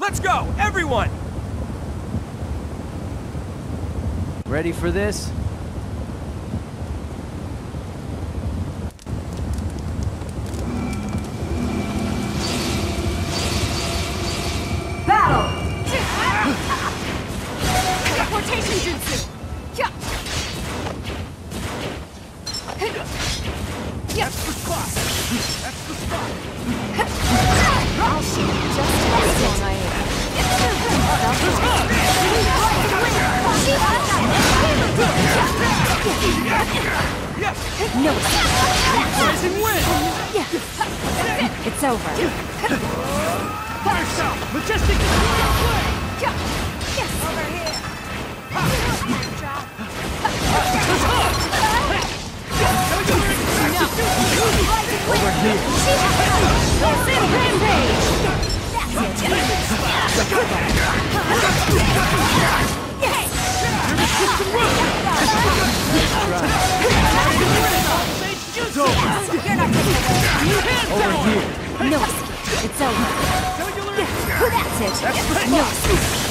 Let's go, everyone! Ready for this? Battle! Teleportation jutsu! Yeah. That's the spot! That's the spot! I'll shoot just as long No. Rising wind! It's over. Fire style! Majestic! Yes. Over here. Over here. It's over! You're not getting away. Over here. No escape. It's over. That's it. No escape.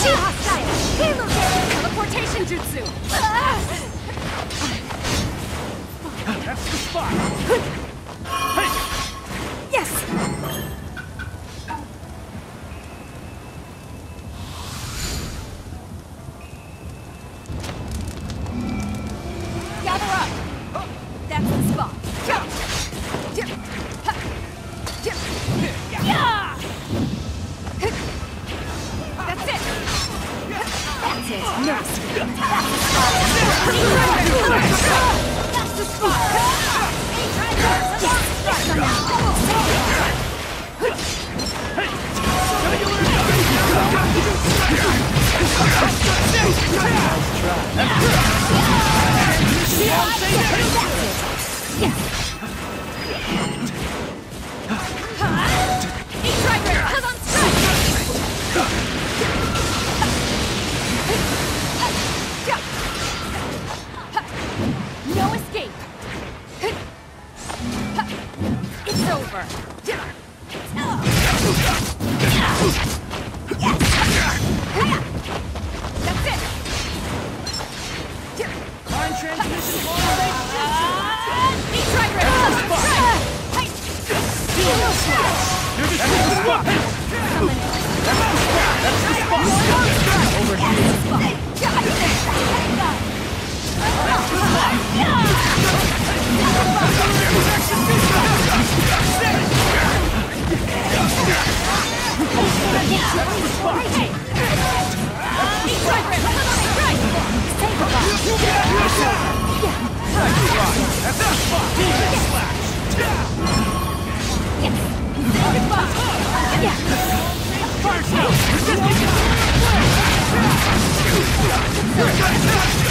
jutsu! Solid ball jutsu! Teleportation jutsu! That's the spot! Yes! That's the spot! That's the spot! Over here. That's the spot! Demon slash! Resisting!